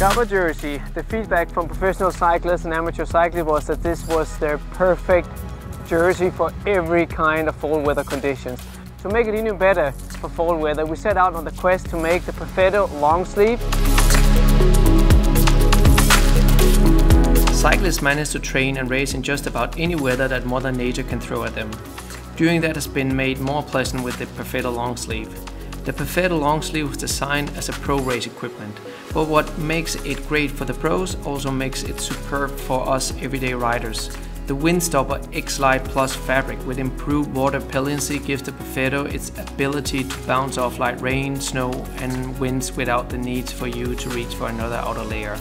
Gabba jersey, the feedback from professional cyclists and amateur cyclists was that this was their perfect jersey for every kind of fall weather conditions. To make it even better for fall weather, we set out on the quest to make the Perfetto long sleeve. Cyclists manage to train and race in just about any weather that Mother Nature can throw at them. Doing that has been made more pleasant with the Perfetto long sleeve. The Perfetto long sleeve was designed as a pro race equipment, but what makes it great for the pros also makes it superb for us everyday riders. The Windstopper X-Lite Plus fabric with improved water repellency gives the Perfetto its ability to bounce off light rain, snow and winds without the need for you to reach for another outer layer.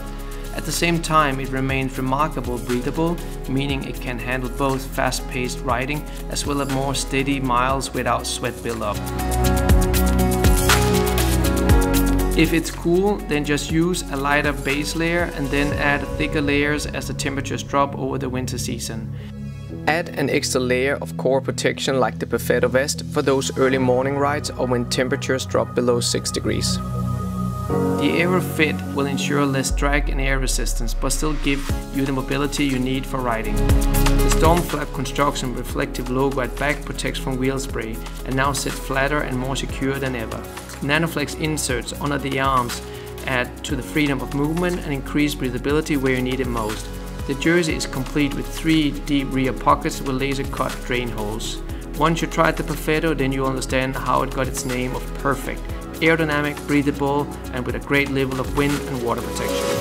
At the same time, it remains remarkably breathable, meaning it can handle both fast-paced riding as well as more steady miles without sweat buildup. If it's cool, then just use a lighter base layer and then add thicker layers as the temperatures drop over the winter season. Add an extra layer of core protection like the Perfetto vest for those early morning rides or when temperatures drop below 6 degrees. The AeroFit will ensure less drag and air resistance, but still give you the mobility you need for riding. The storm flap construction reflective logo at back protects from wheel spray and now sits flatter and more secure than ever. Nanoflex inserts under the arms add to the freedom of movement and increase breathability where you need it most. The jersey is complete with three deep rear pockets with laser cut drain holes. Once you tried the Perfetto, then you'll understand how it got its name of perfect aerodynamic, breathable, and with a great level of wind and water protection.